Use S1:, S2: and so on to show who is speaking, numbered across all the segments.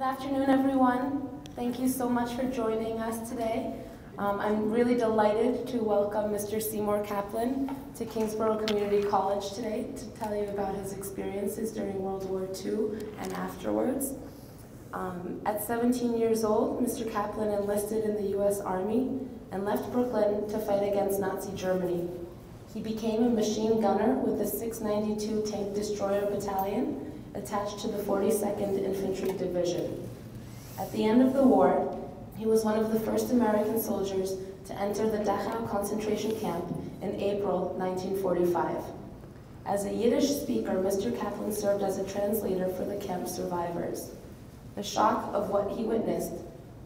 S1: Good afternoon, everyone. Thank you so much for joining us today. Um, I'm really delighted to welcome Mr. Seymour Kaplan to Kingsborough Community College today to tell you about his experiences during World War II and afterwards. Um, at 17 years old, Mr. Kaplan enlisted in the U.S. Army and left Brooklyn to fight against Nazi Germany. He became a machine gunner with the 692 Tank Destroyer Battalion attached to the 42nd Infantry Division. At the end of the war, he was one of the first American soldiers to enter the Dachau concentration camp in April 1945. As a Yiddish speaker, Mr. Kaplan served as a translator for the camp survivors. The shock of what he witnessed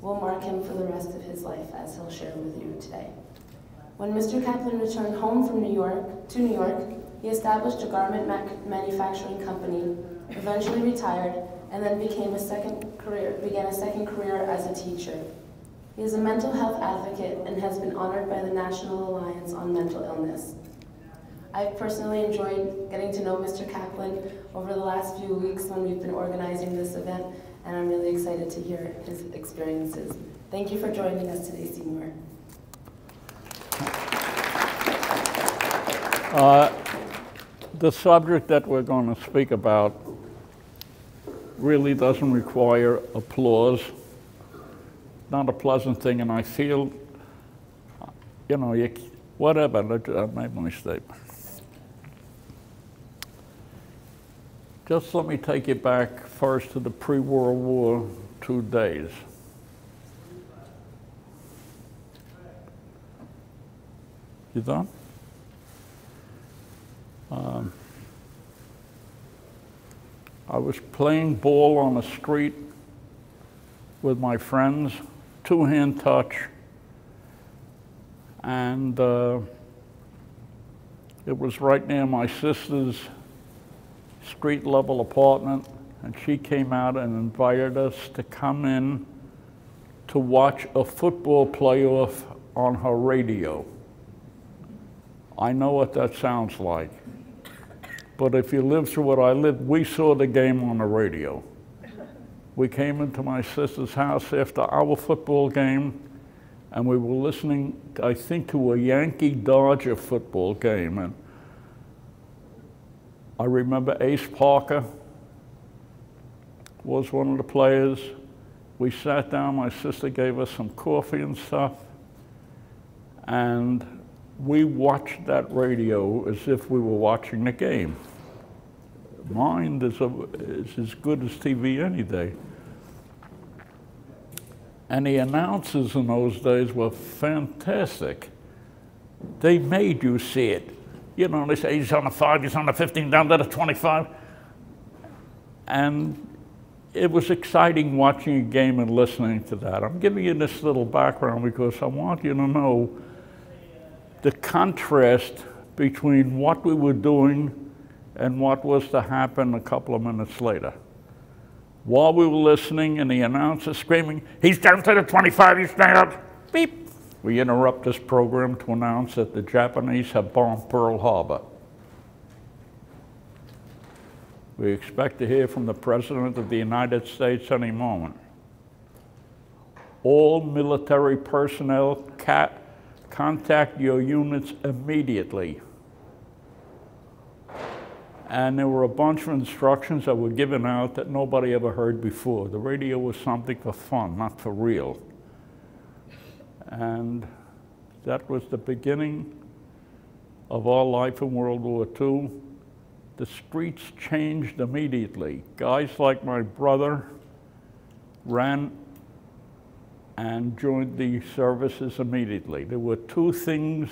S1: will mark him for the rest of his life, as he'll share with you today. When Mr. Kaplan returned home from New York to New York, he established a garment ma manufacturing company, eventually retired, and then became a second career, began a second career as a teacher. He is a mental health advocate and has been honored by the National Alliance on Mental Illness. I've personally enjoyed getting to know Mr. Kaplan over the last few weeks when we've been organizing this event, and I'm really excited to hear his experiences. Thank you for joining us today, Seymour.
S2: Uh, the subject that we're going to speak about really doesn't require applause. Not a pleasant thing, and I feel, you know, you, whatever, I made my statement. Just let me take you back first to the pre-World War II days. You done? I was playing ball on the street with my friends, two hand touch, and uh, it was right near my sister's street level apartment, and she came out and invited us to come in to watch a football playoff on her radio. I know what that sounds like. But if you live through what I lived, we saw the game on the radio. We came into my sister's house after our football game, and we were listening, I think, to a Yankee Dodger football game. And I remember Ace Parker was one of the players. We sat down, my sister gave us some coffee and stuff, and we watched that radio as if we were watching the game. Mind is, a, is as good as TV any day. And the announcers in those days were fantastic. They made you see it. You know, they say he's on the five, he's on the 15, down to the 25. And it was exciting watching a game and listening to that. I'm giving you this little background because I want you to know the contrast between what we were doing and what was to happen a couple of minutes later. While we were listening and the announcer screaming, he's down to the 25, he's down, beep. We interrupt this program to announce that the Japanese have bombed Pearl Harbor. We expect to hear from the President of the United States any moment. All military personnel cat contact your units immediately. And there were a bunch of instructions that were given out that nobody ever heard before. The radio was something for fun, not for real. And that was the beginning of our life in World War II. The streets changed immediately. Guys like my brother ran and joined the services immediately. There were two things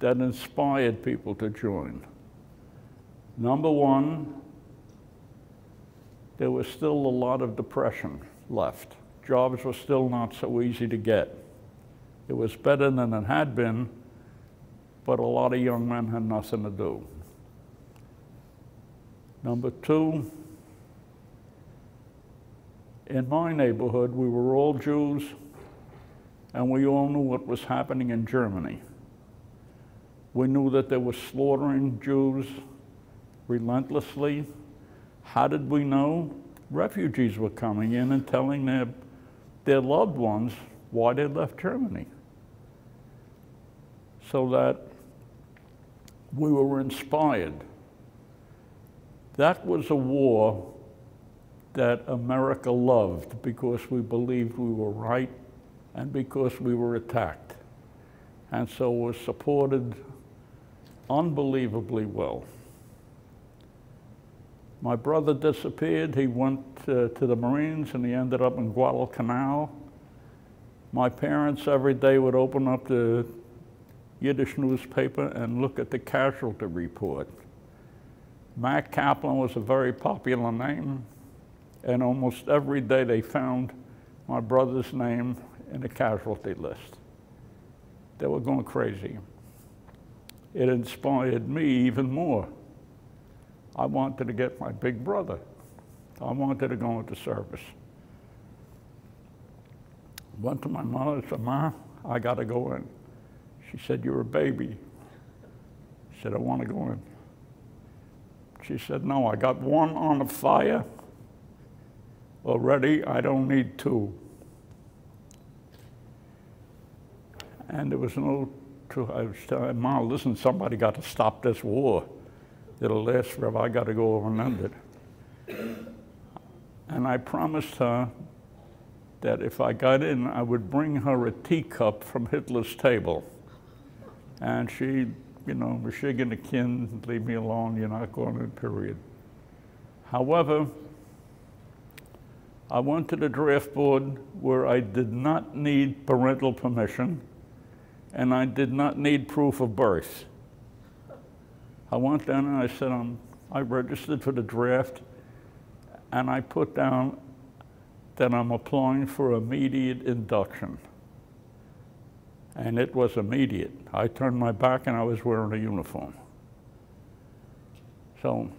S2: that inspired people to join. Number one, there was still a lot of depression left. Jobs were still not so easy to get. It was better than it had been, but a lot of young men had nothing to do. Number two, in my neighborhood, we were all Jews, and we all knew what was happening in Germany. We knew that they were slaughtering Jews relentlessly. How did we know? refugees were coming in and telling their, their loved ones why they left Germany. So that we were inspired. That was a war that America loved because we believed we were right and because we were attacked. And so was supported unbelievably well. My brother disappeared. He went uh, to the Marines and he ended up in Guadalcanal. My parents every day would open up the Yiddish newspaper and look at the casualty report. Mac Kaplan was a very popular name, and almost every day they found my brother's name in the casualty list. They were going crazy. It inspired me even more. I wanted to get my big brother. I wanted to go into service. Went to my mother and said, Ma, I got to go in. She said, You're a baby. I said, I want to go in. She said, No, I got one on the fire already. I don't need two. And there was no. I was telling Mom, listen, somebody got to stop this war. It'll last forever. I got to go over and end it. And I promised her that if I got in, I would bring her a teacup from Hitler's table. And she, you know, was shaking the kin, leave me alone, you're not going in, period. However, I went to the draft board where I did not need parental permission and I did not need proof of birth. I went down and I said, um, I registered for the draft and I put down that I'm applying for immediate induction and it was immediate. I turned my back and I was wearing a uniform. So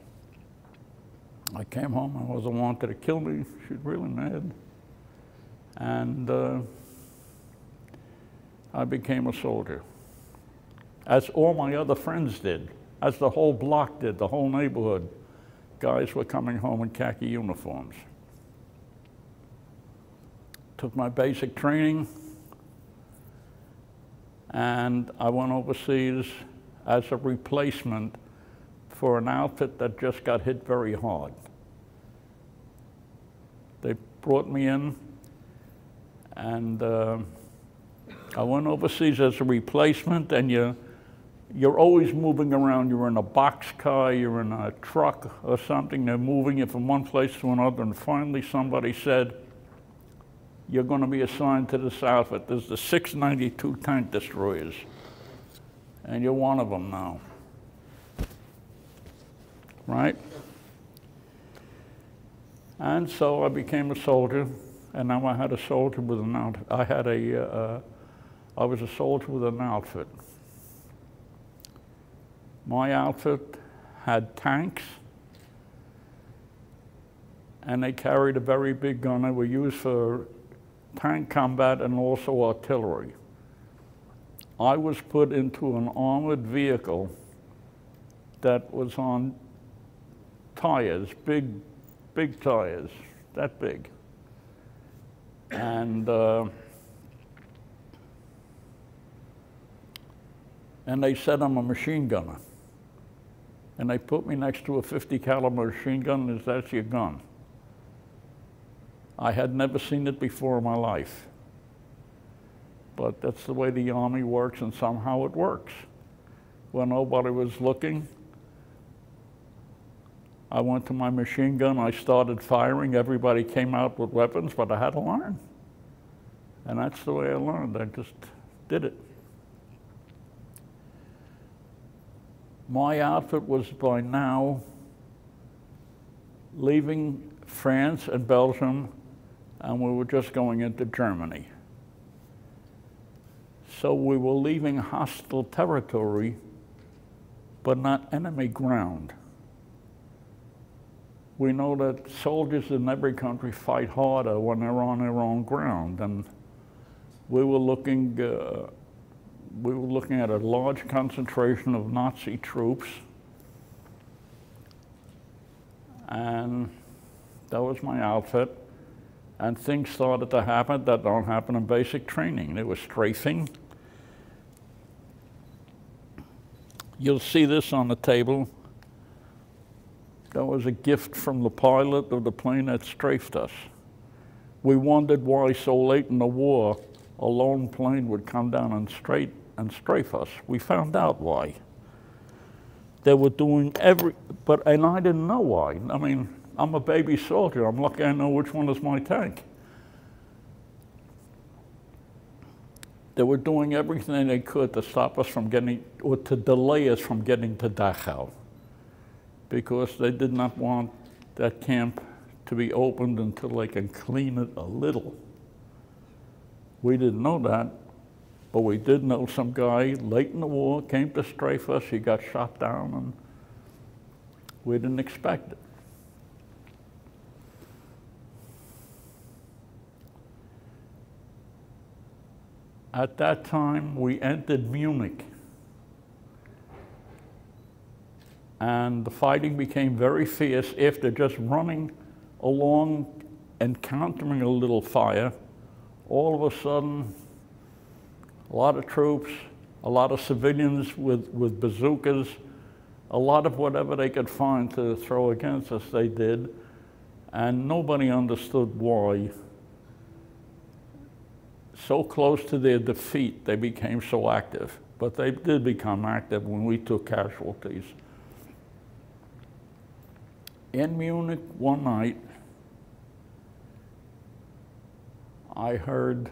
S2: I came home, I wasn't wanted to kill me. She's really mad. And uh, I became a soldier, as all my other friends did, as the whole block did, the whole neighborhood. Guys were coming home in khaki uniforms. Took my basic training, and I went overseas as a replacement for an outfit that just got hit very hard. They brought me in, and uh, I went overseas as a replacement, and you, you're always moving around. You're in a box car, you're in a truck or something. They're moving you from one place to another, and finally somebody said, you're going to be assigned to this outfit. There's the 692 tank destroyers, and you're one of them now. Right? And so I became a soldier, and now I had a soldier with an outfit. I had a, uh, I was a soldier with an outfit. My outfit had tanks, and they carried a very big gun. They were used for tank combat and also artillery. I was put into an armored vehicle that was on tires, big, big tires, that big. And, uh, and they said I'm a machine gunner. And they put me next to a 50 caliber machine gun, and that's your gun. I had never seen it before in my life. But that's the way the Army works, and somehow it works. When nobody was looking, I went to my machine gun, I started firing. Everybody came out with weapons, but I had to learn. And that's the way I learned. I just did it. My outfit was by now leaving France and Belgium and we were just going into Germany. So we were leaving hostile territory, but not enemy ground. We know that soldiers in every country fight harder when they're on their own ground, and we were looking, uh, we were looking at a large concentration of Nazi troops, and That was my outfit. And things started to happen that don't happen in basic training. There was strafing. You'll see this on the table. That was a gift from the pilot of the plane that strafed us. We wondered why so late in the war a lone plane would come down and straight and strafe us. We found out why. They were doing every, but, and I didn't know why. I mean, I'm a baby soldier. I'm lucky I know which one is my tank. They were doing everything they could to stop us from getting, or to delay us from getting to Dachau, because they did not want that camp to be opened until they can clean it a little. We didn't know that, but we did know some guy late in the war came to strafe us. He got shot down, and we didn't expect it. At that time, we entered Munich. And the fighting became very fierce after just running along, encountering a little fire. All of a sudden, a lot of troops, a lot of civilians with, with bazookas, a lot of whatever they could find to throw against us, they did. And nobody understood why so close to their defeat, they became so active. But they did become active when we took casualties. In Munich one night, I heard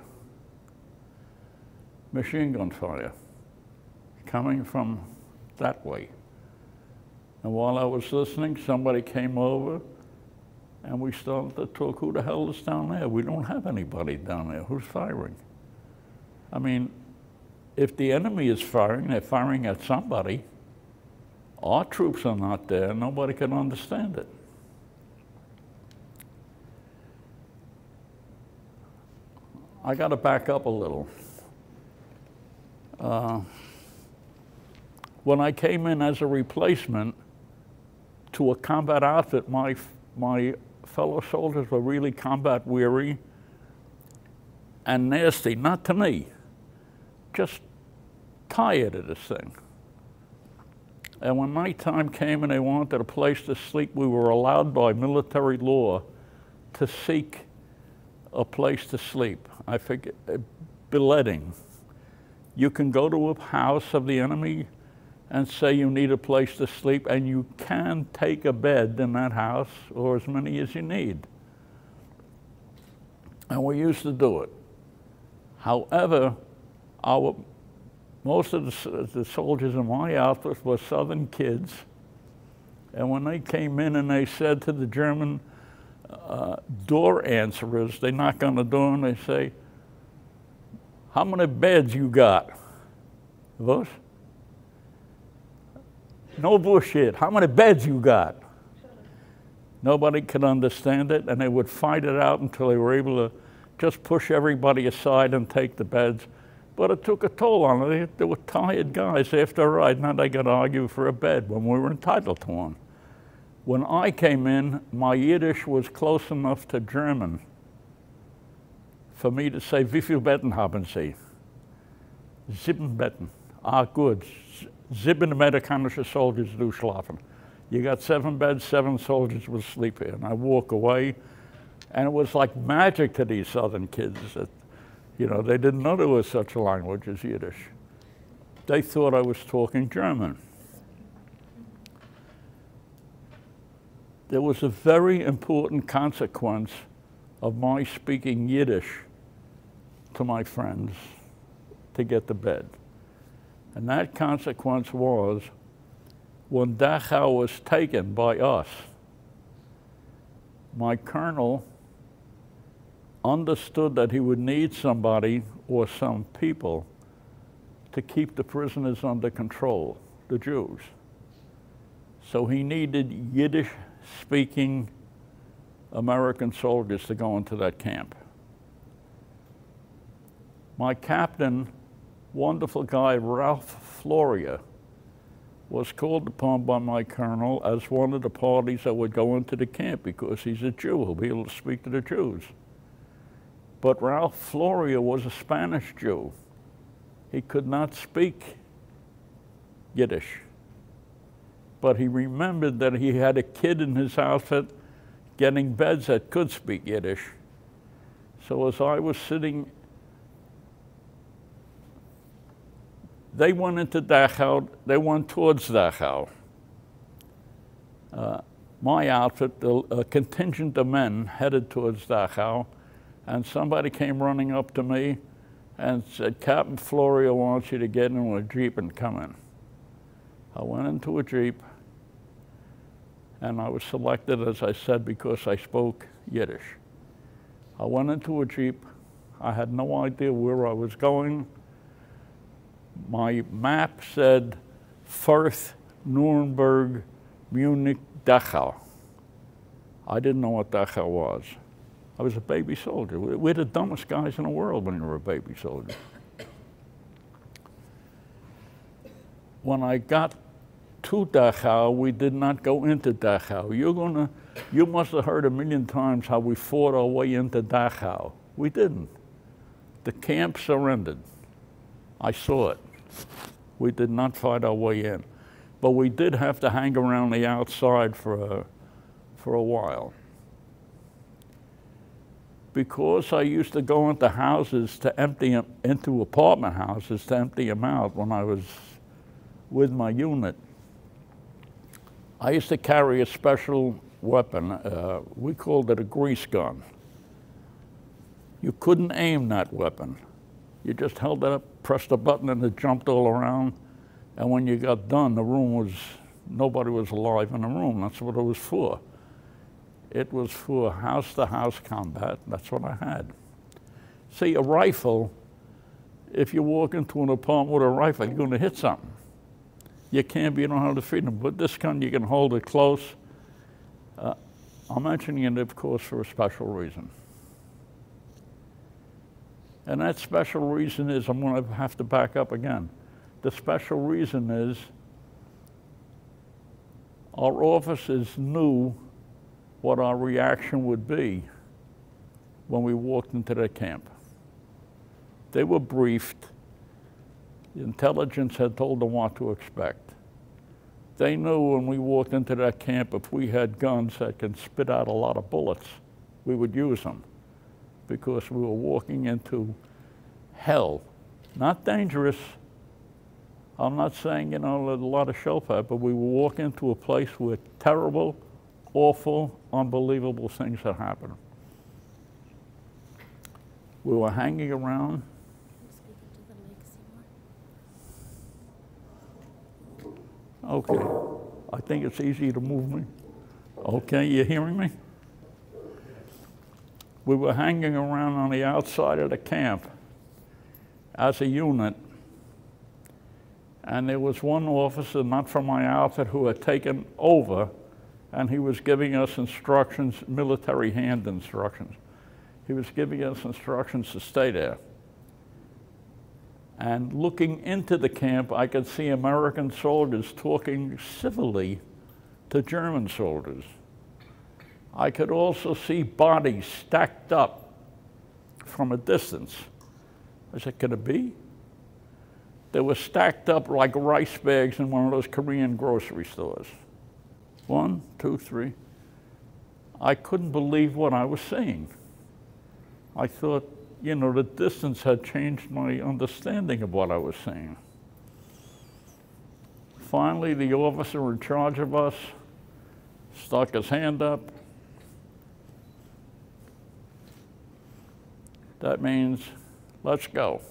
S2: machine gun fire coming from that way. And while I was listening, somebody came over and we started to talk, who the hell is down there? We don't have anybody down there. Who's firing? I mean, if the enemy is firing, they're firing at somebody. Our troops are not there. Nobody can understand it. I got to back up a little. Uh, when I came in as a replacement to a combat outfit, my, my fellow soldiers were really combat weary and nasty, not to me, just tired of this thing. And when night time came and they wanted a place to sleep, we were allowed by military law to seek a place to sleep. I forget, uh, billeting. You can go to a house of the enemy and say you need a place to sleep, and you can take a bed in that house or as many as you need. And we used to do it. However, our, most of the, the soldiers in my outfit were Southern kids, and when they came in and they said to the German uh, door answerers, they knock on the door and they say, how many beds you got? Was? No bullshit. How many beds you got? Nobody could understand it, and they would fight it out until they were able to just push everybody aside and take the beds. But it took a toll on them. They, were tired guys after a ride. Now they got to argue for a bed when we were entitled to one. When I came in, my Yiddish was close enough to German for me to say, wie viel Betten haben Sie? Sieben Betten. Ah, good sieben amerikanische soldiers do schlafen. You got seven beds, seven soldiers will sleep here. And I walk away, and it was like magic to these southern kids that, you know, they didn't know there was such a language as Yiddish. They thought I was talking German. There was a very important consequence of my speaking Yiddish to my friends to get to bed. And that consequence was when Dachau was taken by us, my colonel understood that he would need somebody or some people to keep the prisoners under control, the Jews. So he needed Yiddish speaking American soldiers to go into that camp. My captain wonderful guy, Ralph Florio, was called upon by my colonel as one of the parties that would go into the camp because he's a Jew. He'll be able to speak to the Jews. But Ralph Florio was a Spanish Jew. He could not speak Yiddish. But he remembered that he had a kid in his outfit getting beds that could speak Yiddish. So as I was sitting, they went into Dachau, they went towards Dachau. Uh, my outfit, a contingent of men headed towards Dachau, and somebody came running up to me and said, Captain Florio wants you to get into a Jeep and come in. I went into a Jeep, and I was selected, as I said, because I spoke Yiddish. I went into a Jeep. I had no idea where I was going. My map said Fürth, Nuremberg, Munich, Dachau. I didn't know what Dachau was. I was a baby soldier. We're the dumbest guys in the world when you're a baby soldier. When I got to Dachau, we did not go into Dachau. You're gonna, you must have heard a million times how we fought our way into Dachau. We didn't. The camp surrendered. I saw it. We did not fight our way in. But we did have to hang around the outside for a, for a while because I used to go into houses to empty them, into apartment houses to empty them out when I was with my unit. I used to carry a special weapon. Uh, we called it a grease gun. You couldn't aim that weapon. You just held it up, pressed a button, and it jumped all around. And when you got done, the room was, nobody was alive in the room. That's what it was for. It was for house to house combat. That's what I had. See, a rifle, if you walk into an apartment with a rifle, you're going to hit something. You can't be, you don't have the freedom. But this gun, you can hold it close. Uh, I'm mentioning it, of course, for a special reason. And that special reason is, I'm going to have to back up again. The special reason is our officers knew what our reaction would be when we walked into that camp. They were briefed. The intelligence had told them what to expect. They knew when we walked into that camp, if we had guns that can spit out a lot of bullets, we would use them because we were walking into hell. Not dangerous. I'm not saying, you know, a lot of shellfire, but we were walking into a place where terrible awful, unbelievable things that happened. We were hanging around. Okay. I think it's easy to move me. Okay, you hearing me? We were hanging around on the outside of the camp as a unit, and there was one officer, not from my outfit, who had taken over and he was giving us instructions, military hand instructions. He was giving us instructions to stay there. And looking into the camp, I could see American soldiers talking civilly to German soldiers. I could also see bodies stacked up from a distance. I said, could it be? They were stacked up like rice bags in one of those Korean grocery stores. One, two, three. I couldn't believe what I was seeing. I thought, you know, the distance had changed my understanding of what I was seeing. Finally, the officer in charge of us stuck his hand up. That means, let's go.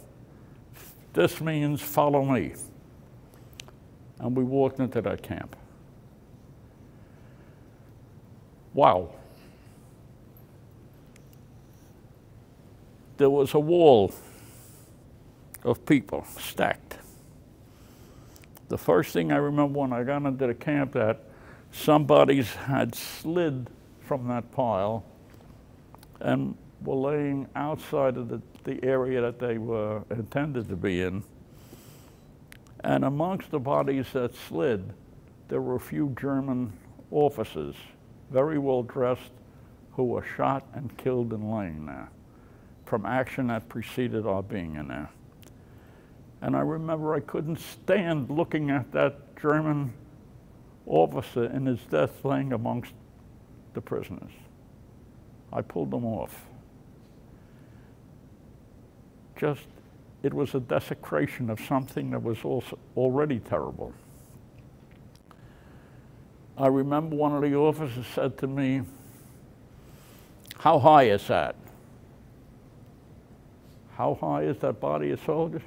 S2: This means follow me. And we walked into that camp. Wow. There was a wall of people stacked. The first thing I remember when I got into the camp that somebody's had slid from that pile and were laying outside of the, the area that they were intended to be in. And amongst the bodies that slid, there were a few German officers, very well dressed, who were shot and killed and laying there from action that preceded our being in there. And I remember I couldn't stand looking at that German officer in his death laying amongst the prisoners. I pulled them off. Just, it was a desecration of something that was also already terrible. I remember one of the officers said to me, How high is that? How high is that body of soldiers?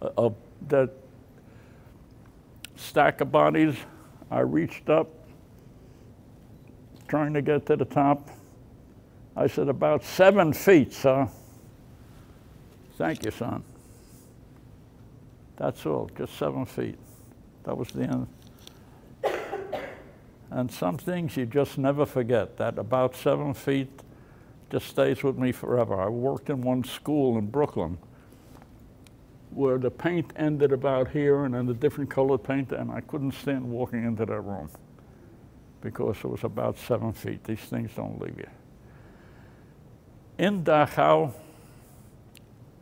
S2: Uh, that stack of bodies, I reached up, trying to get to the top. I said, About seven feet, sir. Thank you, son. That's all, just seven feet. That was the end. And some things you just never forget. That about seven feet just stays with me forever. I worked in one school in Brooklyn where the paint ended about here and then the different colored paint, and I couldn't stand walking into that room because it was about seven feet. These things don't leave you. In Dachau,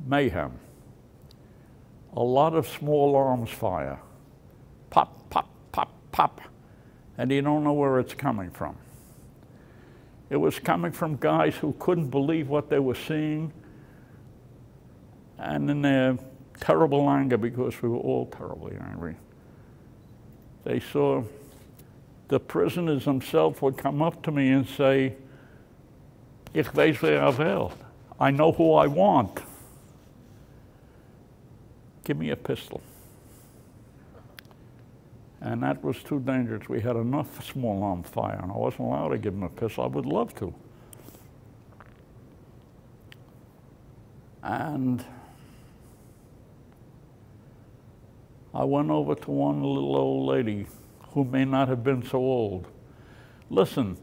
S2: mayhem. A lot of small arms fire. Pop, pop, pop, pop and you don't know where it's coming from. It was coming from guys who couldn't believe what they were seeing, and in their terrible anger, because we were all terribly angry, they saw the prisoners themselves would come up to me and say, Ich weiß wer er will. I know who I want. Give me a pistol. And that was too dangerous. We had enough small arm fire, and I wasn't allowed to give him a pistol. I would love to. And I went over to one little old lady who may not have been so old. Listen,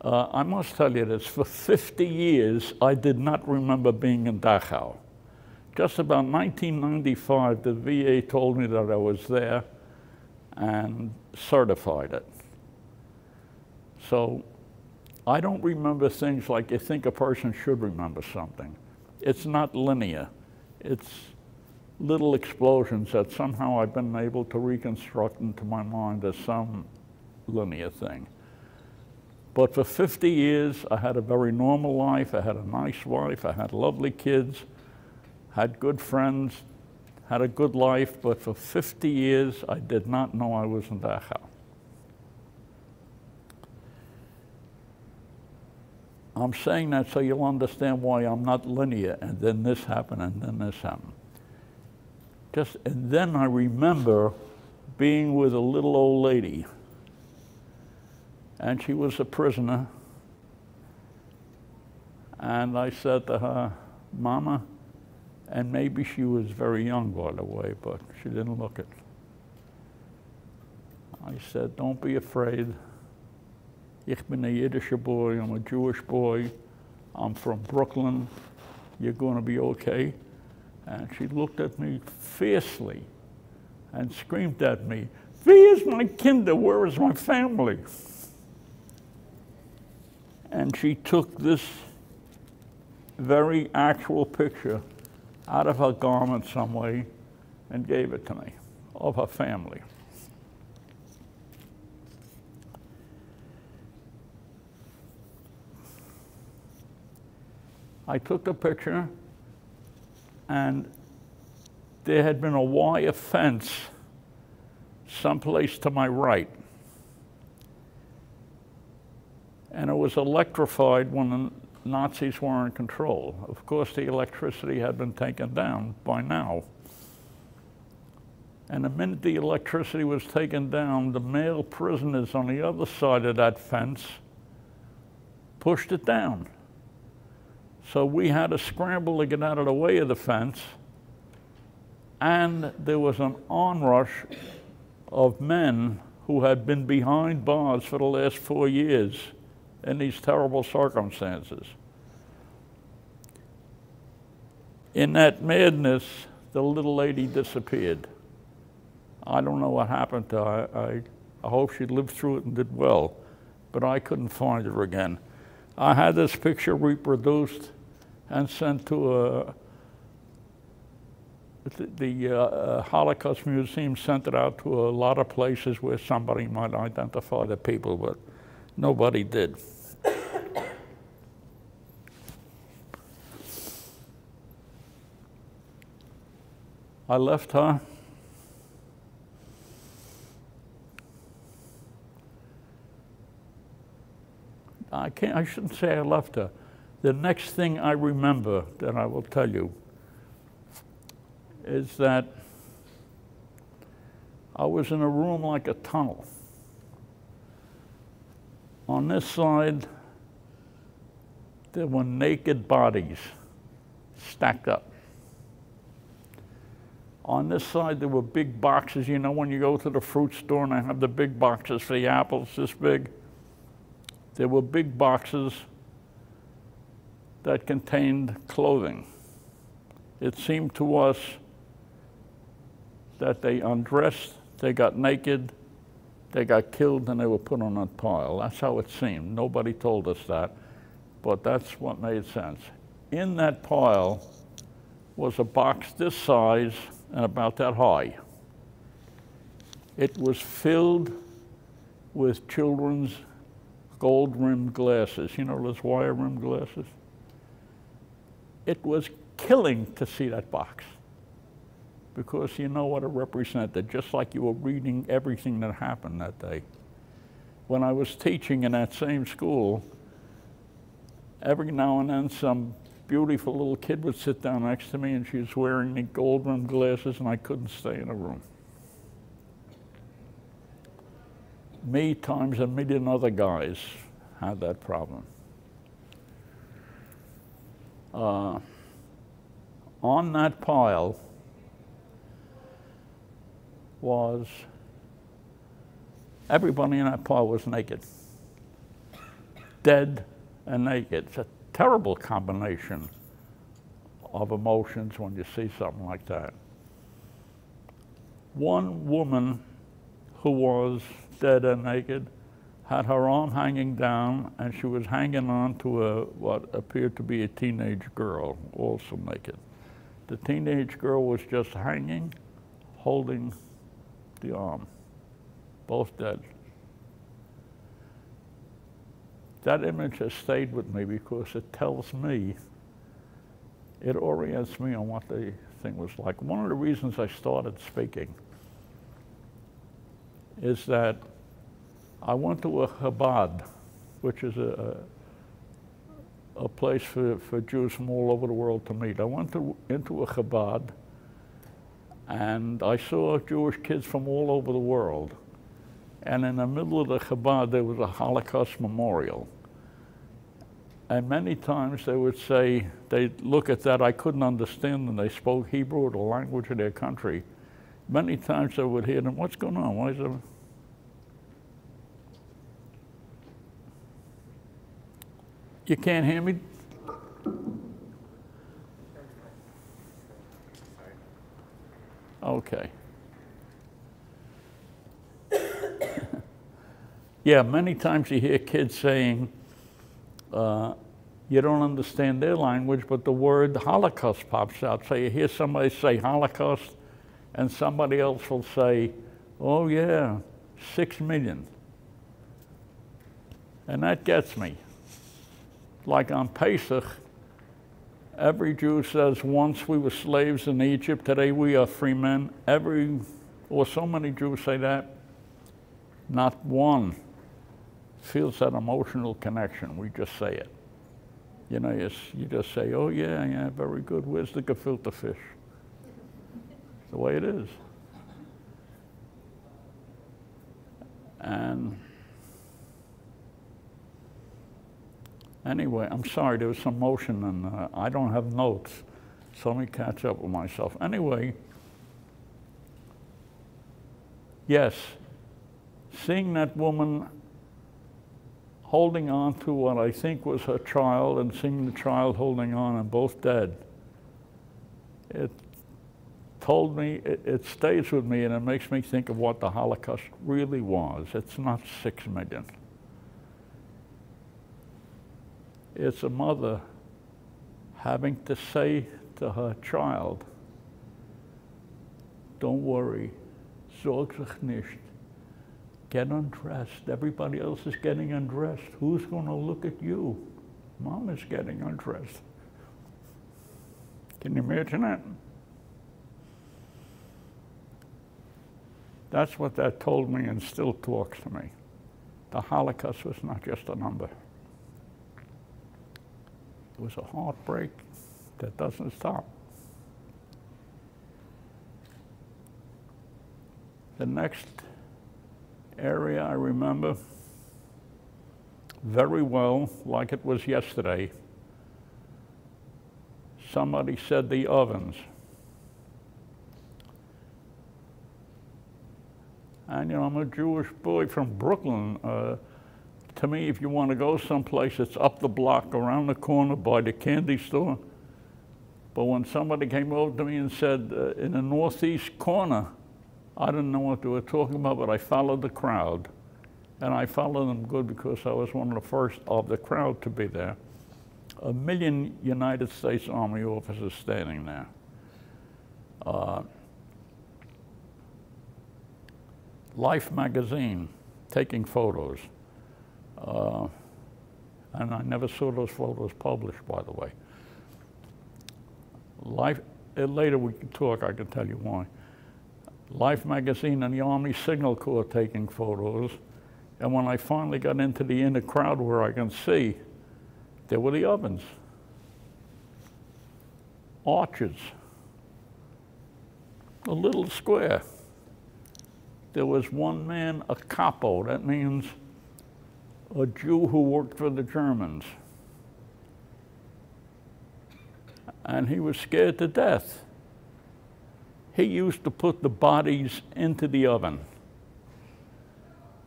S2: uh, I must tell you this for 50 years, I did not remember being in Dachau. Just about 1995, the VA told me that I was there and certified it. So I don't remember things like you think a person should remember something. It's not linear. It's little explosions that somehow I've been able to reconstruct into my mind as some linear thing. But for 50 years, I had a very normal life. I had a nice wife. I had lovely kids, had good friends, had a good life, but for 50 years I did not know I was in Dachau. I'm saying that so you'll understand why I'm not linear, and then this happened, and then this happened. Just, and then I remember being with a little old lady, and she was a prisoner, and I said to her, Mama, and maybe she was very young, by the way, but she didn't look it. I said, don't be afraid. Ich bin a Yiddish boy, I'm a Jewish boy, I'm from Brooklyn, you're going to be okay. And she looked at me fiercely and screamed at me, Where's my kinder? Where is my family? And she took this very actual picture out of her garment some way and gave it to me of her family. I took the picture and there had been a wire fence someplace to my right. And it was electrified when Nazis were in control. Of course, the electricity had been taken down by now. And the minute the electricity was taken down, the male prisoners on the other side of that fence pushed it down. So we had to scramble to get out of the way of the fence. And there was an onrush of men who had been behind bars for the last four years in these terrible circumstances. In that madness, the little lady disappeared. I don't know what happened to her. I, I, hope she lived through it and did well, but I couldn't find her again. I had this picture reproduced and sent to a, the, the uh, Holocaust Museum sent it out to a lot of places where somebody might identify the people, but nobody did. I left her. I can't I shouldn't say I left her. The next thing I remember that I will tell you is that I was in a room like a tunnel. On this side, there were naked bodies stacked up. On this side, there were big boxes. You know, when you go to the fruit store and they have the big boxes for the apples this big? There were big boxes that contained clothing. It seemed to us that they undressed, they got naked, they got killed, and they were put on a pile. That's how it seemed. Nobody told us that, but that's what made sense. In that pile was a box this size and about that high. It was filled with children's gold rimmed glasses. You know those wire rimmed glasses? It was killing to see that box because you know what it represented, just like you were reading everything that happened that day. When I was teaching in that same school, every now and then some beautiful little kid would sit down next to me and she was wearing the gold rimmed glasses and I couldn't stay in a room. Me times a million other guys had that problem. Uh, on that pile was everybody in that pile was naked, dead and naked. It's a terrible combination of emotions when you see something like that. One woman who was dead and naked had her arm hanging down and she was hanging on to a, what appeared to be a teenage girl, also naked. The teenage girl was just hanging, holding the arm, both dead that image has stayed with me because it tells me, it orients me on what the thing was like. One of the reasons I started speaking is that I went to a Chabad, which is a, a place for, for Jews from all over the world to meet. I went to, into a Chabad and I saw Jewish kids from all over the world. And in the middle of the Chabad, there was a Holocaust memorial. And many times they would say, they'd look at that, I couldn't understand, and they spoke Hebrew the language of their country. Many times they would hear them, what's going on? Why is it? You can't hear me? Okay. Yeah, many times you hear kids saying, uh, you don't understand their language, but the word Holocaust pops out. So you hear somebody say Holocaust, and somebody else will say, oh yeah, six million. And that gets me. Like on Pesach, every Jew says, once we were slaves in Egypt, today we are free men. Every, or so many Jews say that, not one feels that emotional connection. We just say it. You know, you, you just say, oh, yeah, yeah, very good. Where's the gefilte fish? It's the way it is. And anyway, I'm sorry, there was some motion, and uh, I don't have notes, so let me catch up with myself. Anyway, yes, seeing that woman holding on to what I think was her child and seeing the child holding on and both dead. It told me, it, it stays with me and it makes me think of what the Holocaust really was. It's not six million. It's a mother having to say to her child, don't worry, sorg sich nicht. Get undressed. Everybody else is getting undressed. Who's going to look at you? Mom is getting undressed. Can you imagine that? That's what that told me and still talks to me. The Holocaust was not just a number. It was a heartbreak that doesn't stop. The next area I remember very well, like it was yesterday, somebody said the ovens. And you know, I'm a Jewish boy from Brooklyn. Uh, to me, if you want to go someplace, it's up the block, around the corner by the candy store. But when somebody came over to me and said, uh, in the northeast corner, I didn't know what they were talking about, but I followed the crowd. And I followed them good because I was one of the first of the crowd to be there. A million United States Army officers standing there. Uh, Life magazine taking photos. Uh, and I never saw those photos published, by the way. Life, later we can talk, I can tell you why. Life magazine and the Army Signal Corps taking photos. And when I finally got into the inner crowd where I can see, there were the ovens, arches, a little square there was one man, a capo, that means a Jew who worked for the Germans. And he was scared to death. He used to put the bodies into the oven.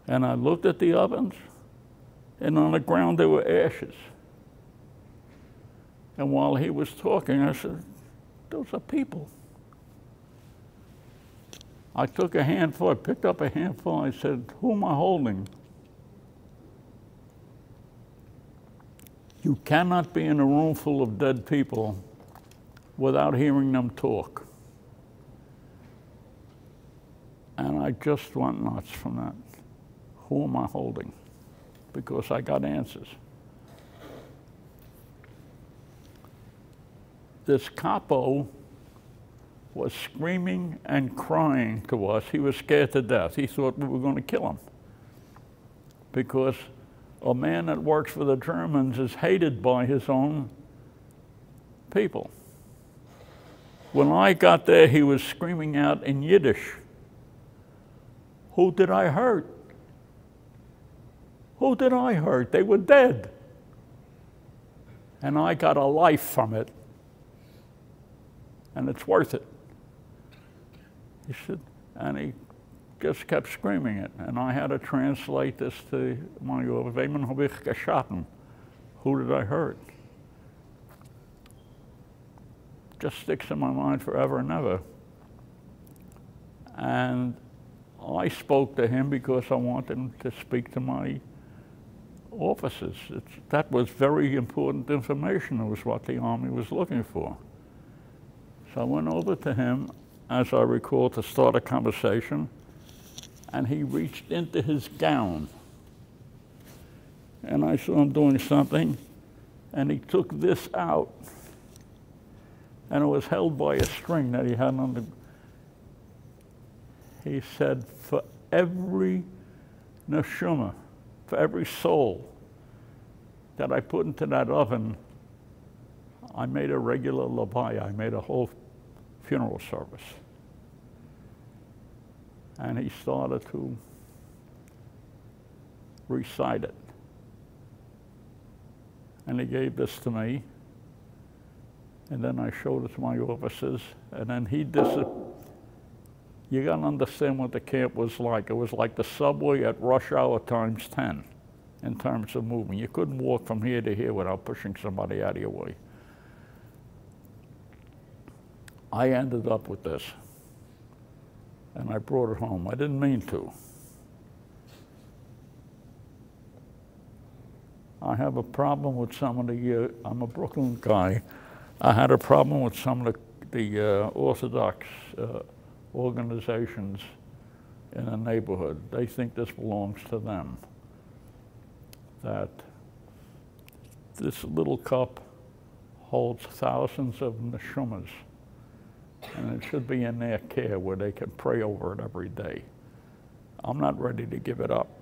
S2: And I looked at the ovens, and on the ground there were ashes. And while he was talking, I said, Those are people. I took a handful, I picked up a handful, I said, Who am I holding? You cannot be in a room full of dead people without hearing them talk. And I just went nuts from that. Who am I holding? Because I got answers. This capo was screaming and crying to us. He was scared to death. He thought we were going to kill him. Because a man that works for the Germans is hated by his own people. When I got there, he was screaming out in Yiddish, Who did I hurt? Who did I hurt? They were dead. And I got a life from it. And it's worth it. He said, and he just kept screaming it. And I had to translate this to my Wem habe ich geschatten? Who did I hurt? Just sticks in my mind forever and ever. And I spoke to him because I wanted him to speak to my officers. It's, that was very important information. It was what the Army was looking for. So I went over to him as I recall, to start a conversation, and he reached into his gown. And I saw him doing something, and he took this out, and it was held by a string that he had on the. He said, For every neshama, for every soul that I put into that oven, I made a regular levaya. I made a whole funeral service and he started to recite it. And he gave this to me, and then I showed it to my officers, and then he disappeared. You got to understand what the camp was like. It was like the subway at rush hour times 10 in terms of moving. You couldn't walk from here to here without pushing somebody out of your way. I ended up with this. and I brought it home. I didn't mean to. I have a problem with some of the, uh, I'm a Brooklyn guy. I had a problem with some of the, the uh, Orthodox uh, organizations in the neighborhood. They think this belongs to them. That this little cup holds thousands of neshumas, and it should be in their care where they can pray over it every day. I'm not ready to give it up.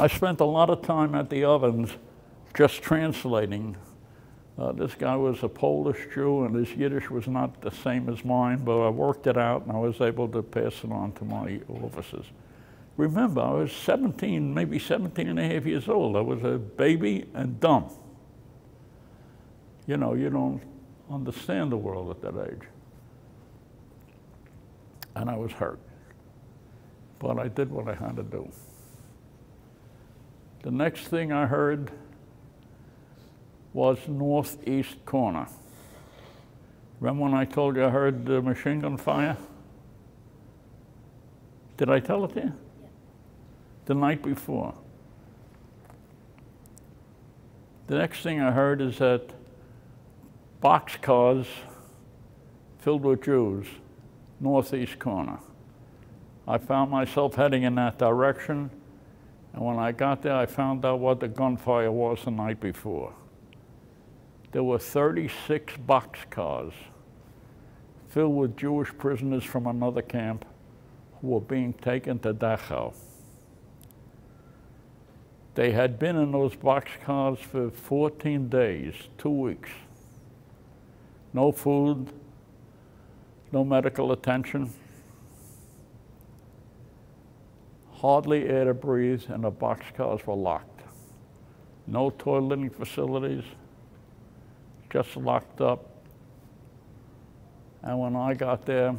S2: I spent a lot of time at the ovens just translating. Uh, this guy was a Polish Jew, and his Yiddish was not the same as mine, but I worked it out and I was able to pass it on to my officers. Remember, I was 17, maybe 17 and a half years old. I was a baby and dumb. You know, you don't understand the world at that age. And I was hurt. But I did what I had to do. The next thing I heard was northeast corner. Remember when I told you I heard the machine gun fire? Did I tell it to you? The night before. The next thing I heard is that boxcars filled with Jews, northeast corner. I found myself heading in that direction and when I got there, I found out what the gunfire was the night before. There were 36 boxcars filled with Jewish prisoners from another camp who were being taken to Dachau. They had been in those boxcars for 14 days, two weeks. No food, no medical attention. Hardly air to breathe, and the boxcars were locked. No toileting facilities, just locked up. And when I got there,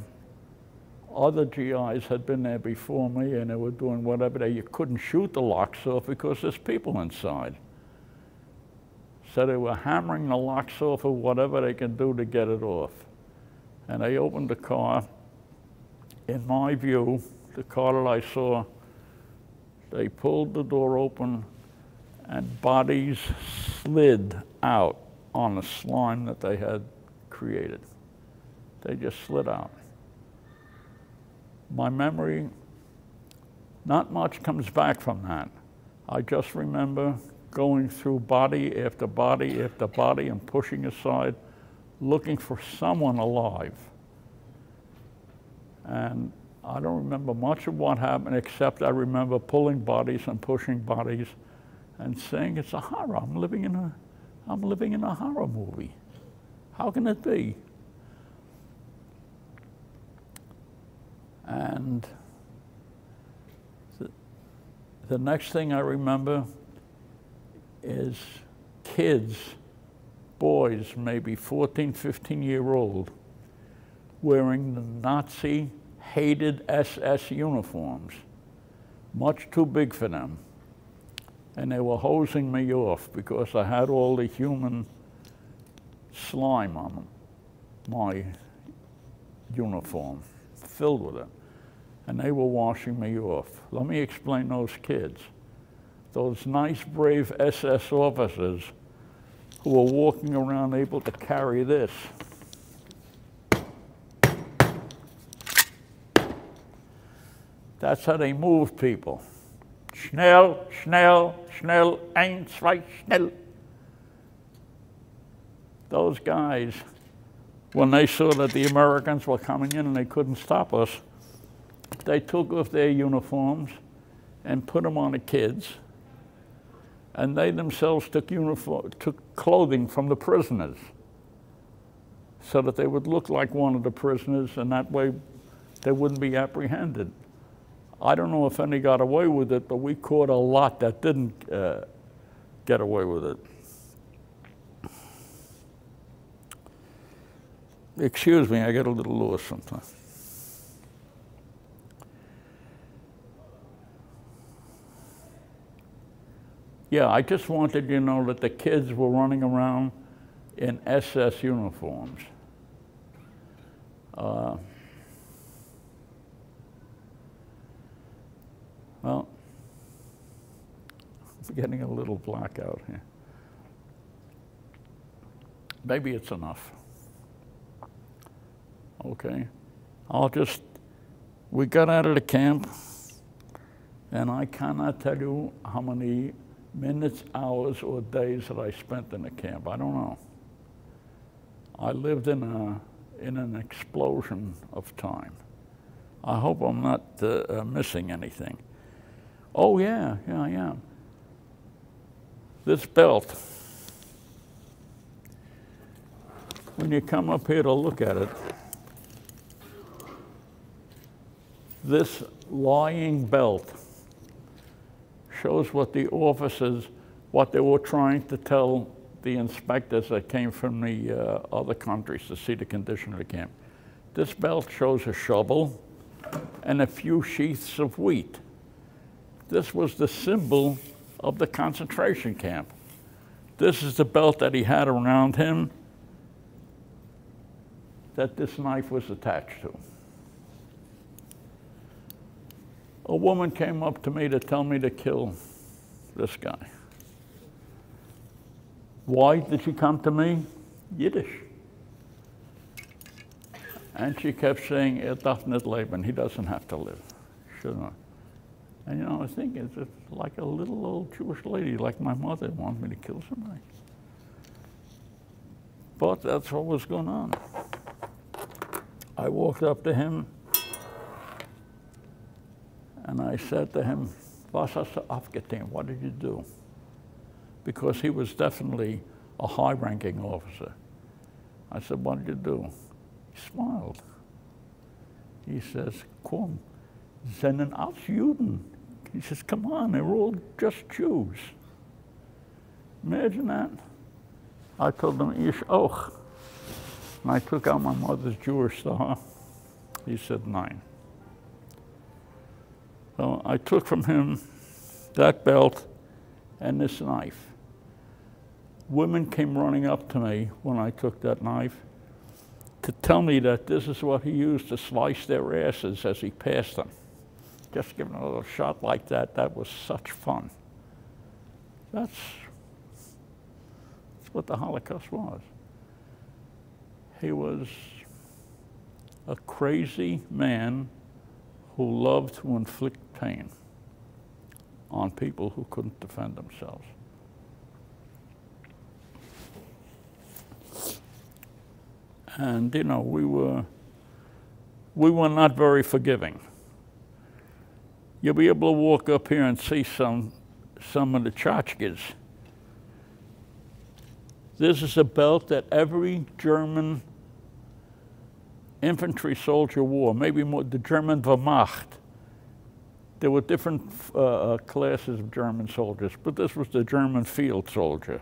S2: other GIs had been there before me and they were doing whatever they, you couldn't shoot the locks off because there's people inside. So they were hammering the locks off or whatever they can do to get it off. And they opened the car. In my view, the car that I saw they pulled the door open and bodies slid out on the slime that they had created. They just slid out. My memory, not much comes back from that. I just remember going through body after body after body and pushing aside, looking for someone alive. And I don't remember much of what happened except I remember pulling bodies and pushing bodies and saying it's a horror. I'm living in a, I'm living in a horror movie. How can it be? And the, the next thing I remember is kids, boys, maybe 14, 15 year old, wearing the Nazi hated SS uniforms, much too big for them. And they were hosing me off because I had all the human slime on them, my uniform, filled with it. And they were washing me off. Let me explain those kids. Those nice, brave SS officers who were walking around able to carry this That's how they moved people. Schnell, schnell, schnell, ein, zwei, schnell. Those guys, when they saw that the Americans were coming in and they couldn't stop us, they took off their uniforms and put them on the kids, and they themselves took, uniform, took clothing from the prisoners so that they would look like one of the prisoners, and that way they wouldn't be apprehended. I don't know if any got away with it, but we caught a lot that didn't uh, get away with it. Excuse me, I get a little loose sometimes. Yeah, I just wanted you to know that the kids were running around in SS uniforms. Uh, well, I'm getting a little blackout here. Maybe it's enough. Okay. I'll just, we got out of the camp, and I cannot tell you how many minutes, hours, or days that I spent in the camp. I don't know. I lived in, a, in an explosion of time. I hope I'm not uh, missing anything. Oh, yeah, yeah, am. This belt, when you come up here to look at it, this lying belt shows what the officers, what they were trying to tell the inspectors that came from the uh, other countries to see the condition of the camp. This belt shows a shovel and a few sheaths of wheat. This was the symbol of the concentration camp. This is the belt that he had around him that this knife was attached to. A woman came up to me to tell me to kill this guy. Why did she come to me? Yiddish. And she kept saying, Er darf nicht leben. He doesn't have to live. Should not. And you know, I was thinking, it's just like a little old Jewish lady, like my mother, wanted me to kill somebody. But that's what was going on. I walked up to him and I said to him? What did you do? Because he was definitely a high ranking officer. I said, What did you do? He smiled. He says, Komm, sind als Juden. He says, Come on, they're all just Jews. Imagine that. I told him, Ich auch. And I took out my mother's Jewish star. He said, Nine. So I took from him that belt and this knife. Women came running up to me when I took that knife to tell me that this is what he used to slice their asses as he passed them. Just giving a little shot like that, that was such fun. That's, that's what the Holocaust was. He was a crazy man who loved to inflict pain on people who couldn't defend themselves. And, you know, we were, we were not very forgiving. You'll be able to walk up here and see some, some of the tchotchkes. This is a belt that every German infantry soldier wore, maybe more the German Wehrmacht. There were different uh, uh, classes of German soldiers, but this was the German field soldier.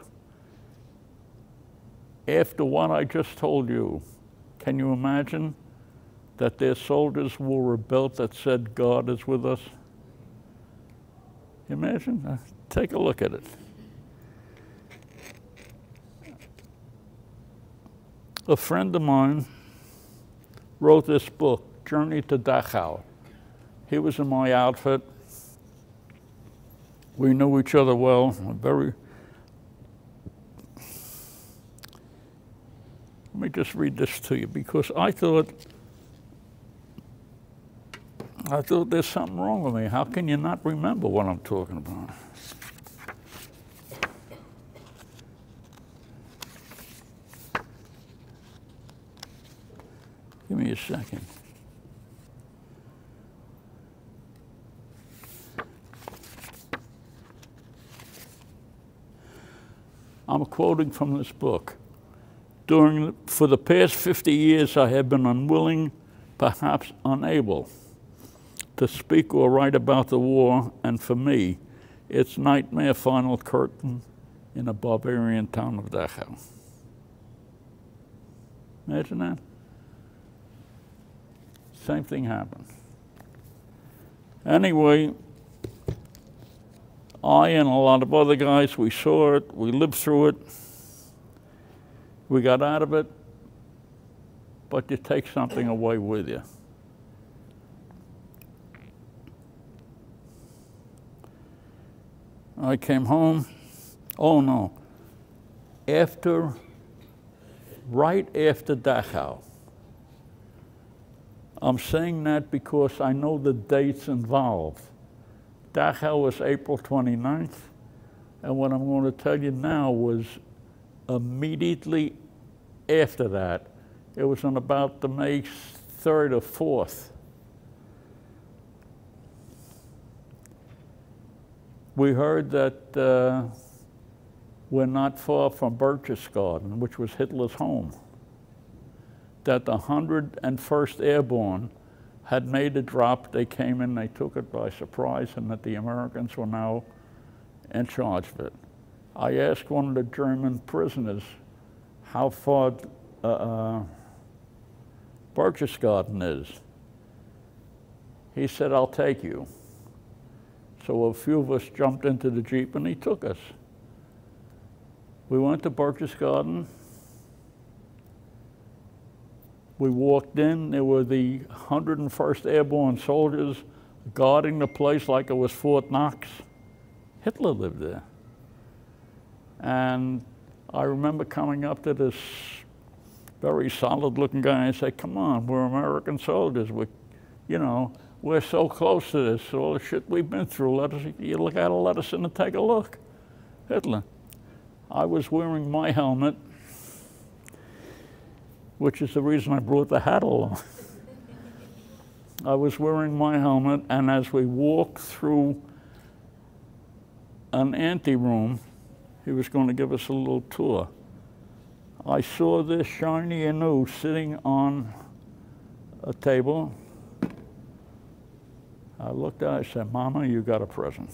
S2: After what I just told you, can you imagine that their soldiers wore a belt that said, God is with us? Imagine? Uh, take a look at it. A friend of mine wrote this book, Journey to Dachau. He was in my outfit. We knew each other well, very. Let me just read this to you because I thought I thought there's something wrong with me. How can you not remember what I'm talking about? Give me a second. I'm quoting from this book. During, for the past 50 years, I have been unwilling, perhaps unable, to speak or write about the war, and for me, its nightmare final curtain in a barbarian town of Dachau. Imagine that. Same thing happened. Anyway, I and a lot of other guys, we saw it, we lived through it, we got out of it, but you take something away with you. I came home. Oh no. After, right after Dachau. I'm saying that because I know the dates involved. Dachau was April 29th, and what I'm going to tell you now was immediately after that. It was on about the May 3rd or 4th. We heard that uh, we're not far from Berchtesgaden, which was Hitler's home, that the 101st Airborne had made a drop. They came in, they took it by surprise, and that the Americans were now in charge of it. I asked one of the German prisoners how far uh, uh, is. He said, I'll take you. So a few of us jumped into the Jeep and he took us. We went to Berchtesgaden. We walked in, there were the 101st Airborne soldiers guarding the place like it was Fort Knox. Hitler lived there. And I remember coming up to this very solid looking guy and say, come on, we're American soldiers. We, you know, we're so close to this, all the shit we've been through. Let us, you look at it, let us in and take a look. Hitler. I was wearing my helmet, which is the reason I brought the hat along. I was wearing my helmet, and as we walked through an anteroom, he was going to give us a little tour. I saw this shiny Anu sitting on a table I looked at it, I said, Mama, you got a present.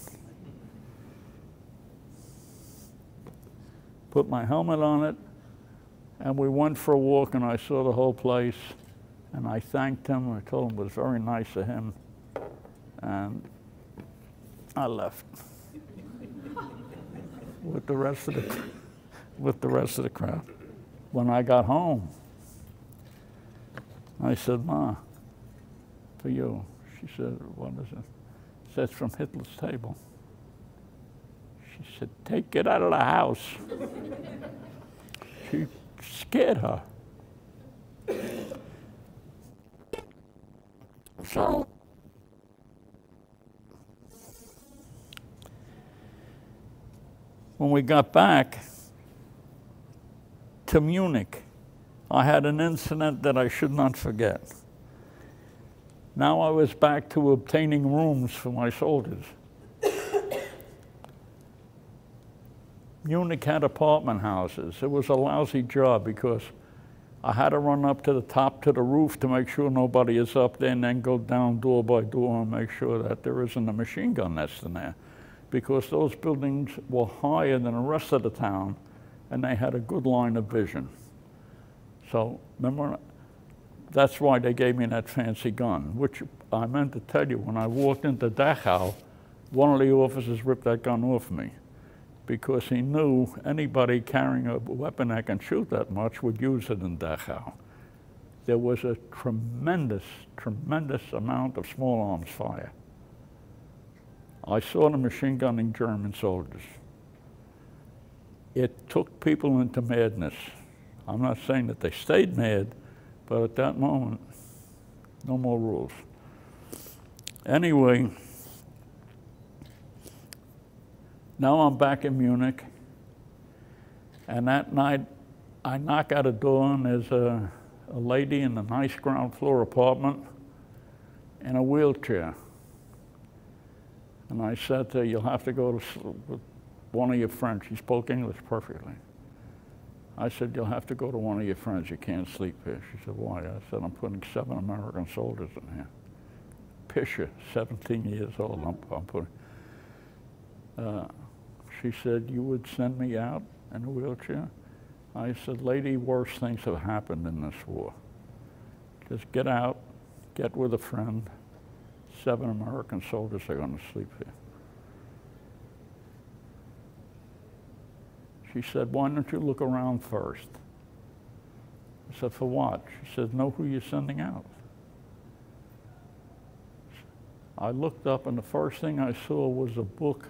S2: Put my helmet on it, and we went for a walk, and I saw the whole place, and I thanked him. I told him it was very nice of him, and I left with the rest of the with the rest of the crowd. When I got home, I said, "Ma, for you." She said, what is it? Says from Hitler's table. She said, take it out of the house. she scared her. So, when we got back to Munich, I had an incident that I should not forget. Now I was back to obtaining rooms for my soldiers. Munich had apartment houses. It was a lousy job because I had to run up to the top to the roof to make sure nobody is up there and then go down door by door and make sure that there isn't a machine gun nest in there. Because those buildings were higher than the rest of the town and they had a good line of vision. So remember, that's why they gave me that fancy gun, which I meant to tell you, when I walked into Dachau, one of the officers ripped that gun off me because he knew anybody carrying a weapon that can shoot that much would use it in Dachau. There was a tremendous, tremendous amount of small arms fire. I saw the machine gunning German soldiers. It took people into madness. I'm not saying that they stayed mad, but at that moment, no more rules. Anyway, now I'm back in Munich, and that night I knock at a door and there's a, a lady in a nice ground floor apartment in a wheelchair. And I said to her, you'll have to go to with one of your friends. She spoke English perfectly. I said, you'll have to go to one of your friends. You can't sleep here. She said, why? I said, I'm putting seven American soldiers in here. Pisha, 17 years old, I'm, I'm putting. Uh, she said, you would send me out in a wheelchair? I said, lady, worse things have happened in this war. Just get out, get with a friend. Seven American soldiers are going to sleep here. She said, Why don't you look around first? I said, For what? She said, Know who you're sending out. I looked up, and the first thing I saw was a book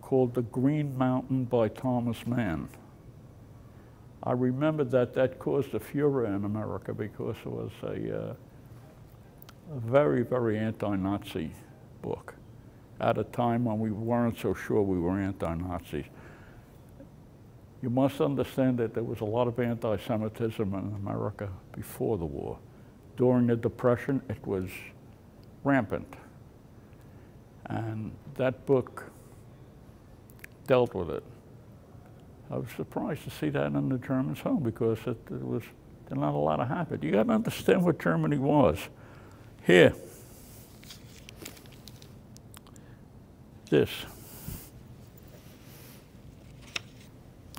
S2: called The Green Mountain by Thomas Mann. I remember that that caused a furor in America because it was a, uh, a very, very anti Nazi book at a time when we weren't so sure we were anti Nazis. You must understand that there was a lot of anti Semitism in America before the war. During the Depression, it was rampant. And that book dealt with it. I was surprised to see that in the Germans' home because it, it was not a lot of habit. You got to understand what Germany was. Here, this.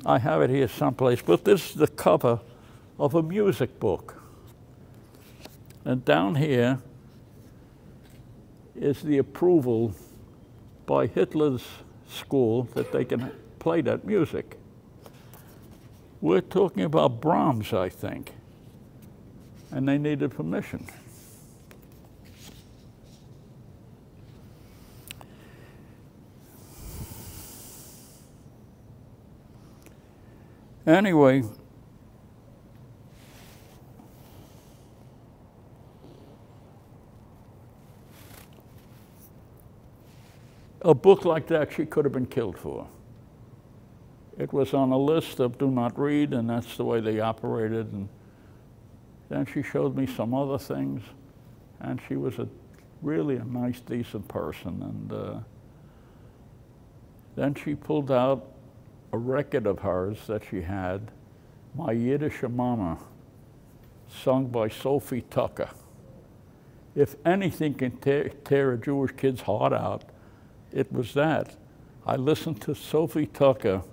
S2: I have it here someplace, but this is the cover of a music book. And down here is the approval by Hitler's school that they can play that music. We're talking about Brahms, I think, and they needed permission. Anyway, a book like that she could have been killed for. It was on a list of do not read, and that's the way they operated. And then she showed me some other things, and she was a really a nice, decent person. And uh, then she pulled out a record of hers that she had, My Yiddish Mama, sung by Sophie Tucker. If anything can tear, tear a Jewish kid's heart out, it was that. I listened to Sophie Tucker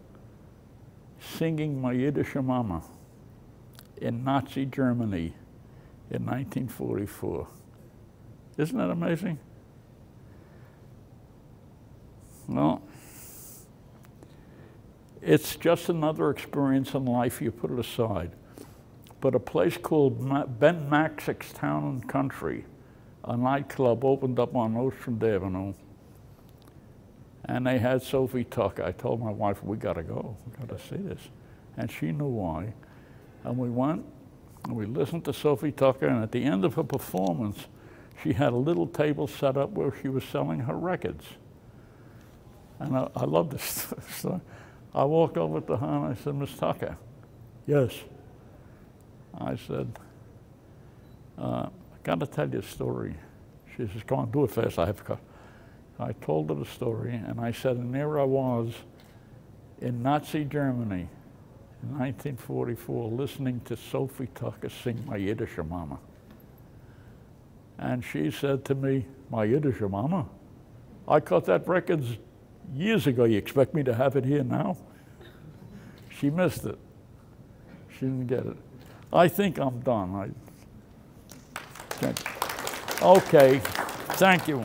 S2: singing My Yiddish Mama in Nazi Germany in 1944. Isn't that amazing? Well, it's just another experience in life, you put it aside. But a place called Ben Maksik's Town and Country, a nightclub opened up on Ocean Avenue. And they had Sophie Tucker. I told my wife, we gotta go, we gotta see this. And she knew why. And we went and we listened to Sophie Tucker, and at the end of her performance, she had a little table set up where she was selling her records. And I, I love this story. I walked over to her and I said, Miss Tucker, yes. I said, uh, I got to tell you a story. She says, come on, do it fast, I have to. I told her the story, and I said, and there I was in Nazi Germany in 1944 listening to Sophie Tucker sing My Yiddish Mama. And she said to me, My Yiddish Mama? I cut that record years ago. You expect me to have it here now? She missed it. She didn't get it. I think I'm done. I, okay, thank you.